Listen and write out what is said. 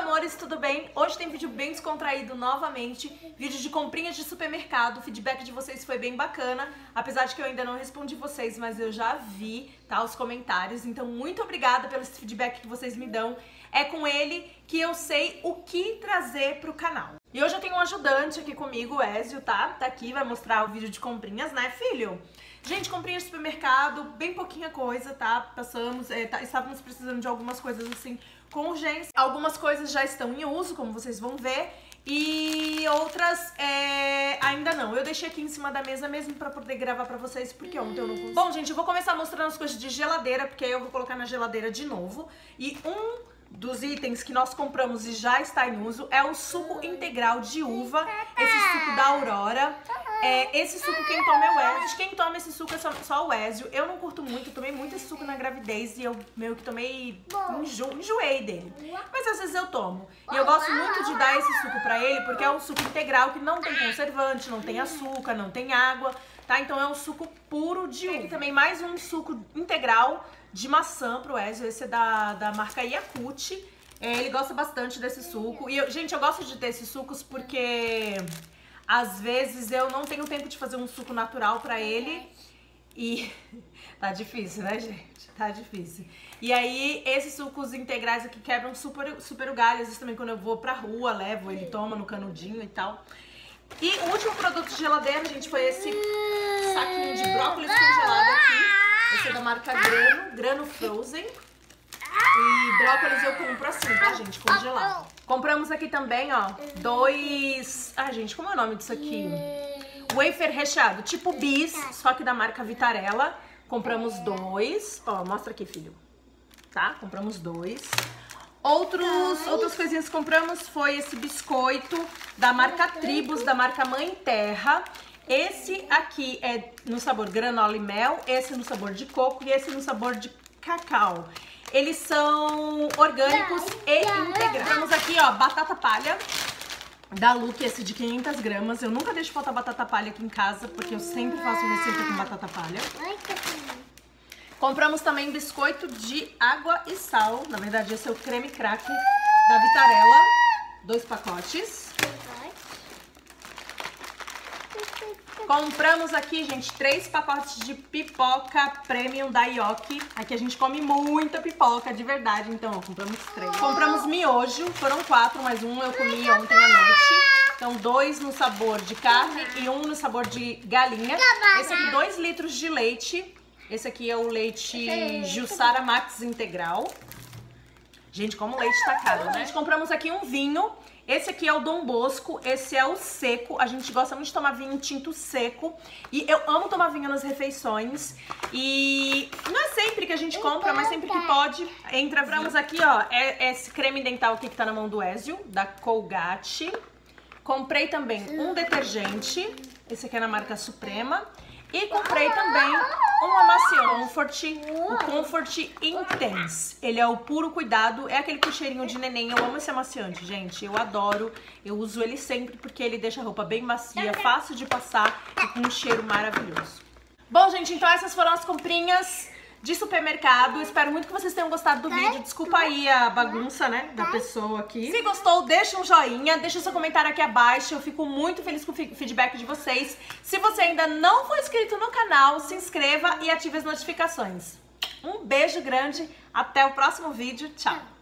amores, tudo bem? Hoje tem vídeo bem descontraído novamente, vídeo de comprinhas de supermercado, o feedback de vocês foi bem bacana, apesar de que eu ainda não respondi vocês, mas eu já vi, tá, os comentários, então muito obrigada pelo feedback que vocês me dão, é com ele que eu sei o que trazer pro canal. E hoje eu tenho um ajudante aqui comigo, o Ézio, tá? Tá aqui, vai mostrar o vídeo de comprinhas, né, filho? Gente, comprinhas de supermercado, bem pouquinha coisa, tá? Passamos, é, tá, estávamos precisando de algumas coisas assim com urgência. Algumas coisas já estão em uso, como vocês vão ver, e outras é, ainda não. Eu deixei aqui em cima da mesa mesmo pra poder gravar pra vocês, porque ontem eu não consegui. Bom, gente, eu vou começar mostrando as coisas de geladeira, porque aí eu vou colocar na geladeira de novo. E um dos itens que nós compramos e já está em uso é o suco integral de uva, esse suco da Aurora. É, esse suco quem toma é o Ezio. Quem toma esse suco é só, só o Ezio. Eu não curto muito, eu tomei muito esse suco na gravidez e eu meio que tomei. Enjo, enjoei dele. Mas às vezes eu tomo. E eu gosto muito de dar esse suco pra ele porque é um suco integral que não tem conservante, não tem açúcar, não tem água, tá? Então é um suco puro de uva. E também mais um suco integral de maçã pro Ezio. Esse é da, da marca Yakut. É, ele gosta bastante desse suco. E, eu, gente, eu gosto de ter esses sucos porque às vezes eu não tenho tempo de fazer um suco natural pra ele. E tá difícil, né, gente? Tá difícil. E aí, esses sucos integrais aqui quebram super, super o galho. Às vezes também quando eu vou pra rua, levo, ele toma no canudinho e tal. E o último produto de geladeira, gente, foi esse saquinho de brócolis congelado aqui. Esse é da marca Grano, Grano Frozen. E brócolis eu compro assim, tá, gente? Congelado. Compramos aqui também, ó, dois... Ah, gente, como é o nome disso aqui? Wafer recheado, tipo bis, só que da marca Vitarella. Compramos dois. Ó, mostra aqui, filho. Tá? Compramos dois. Outros, outras coisinhas que compramos foi esse biscoito da marca Tribus, da marca Mãe Terra. Esse aqui é no sabor granola e mel, esse no sabor de coco e esse no sabor de cacau. Eles são orgânicos e integrais. Temos aqui, ó, batata palha da Look, esse de 500 gramas. Eu nunca deixo faltar batata palha aqui em casa, porque eu sempre faço receita com batata palha. Compramos também biscoito de água e sal. Na verdade, esse é o creme crack da Vitarella. Dois pacotes. Compramos aqui, gente, três pacotes de pipoca premium da Yoki. Aqui a gente come muita pipoca, de verdade. Então, ó, compramos três. Compramos miojo, foram quatro, mas um eu comi ontem à noite. Então, dois no sabor de carne e um no sabor de galinha. Esse aqui, dois litros de leite. Esse aqui é o leite Jussara Max Integral. Gente, como o leite tá caro, né? Gente compramos aqui um vinho. Esse aqui é o Dom Bosco, esse é o seco. A gente gosta muito de tomar vinho tinto seco. E eu amo tomar vinho nas refeições. E não é sempre que a gente compra, mas sempre que pode, entra. Compramos aqui, ó, é esse creme dental aqui que tá na mão do Ezio, da Colgate. Comprei também um detergente, esse aqui é na marca Suprema. E comprei também um amaciante, Comfort, o Comfort Intense. Ele é o puro cuidado, é aquele com cheirinho de neném. Eu amo esse amaciante, gente. Eu adoro. Eu uso ele sempre porque ele deixa a roupa bem macia, fácil de passar e com um cheiro maravilhoso. Bom, gente, então essas foram as comprinhas de supermercado. Espero muito que vocês tenham gostado do vídeo. Desculpa aí a bagunça, né, da pessoa aqui. Se gostou, deixa um joinha, deixa seu comentário aqui abaixo. Eu fico muito feliz com o feedback de vocês. Se você ainda não for inscrito no canal, se inscreva e ative as notificações. Um beijo grande, até o próximo vídeo. Tchau!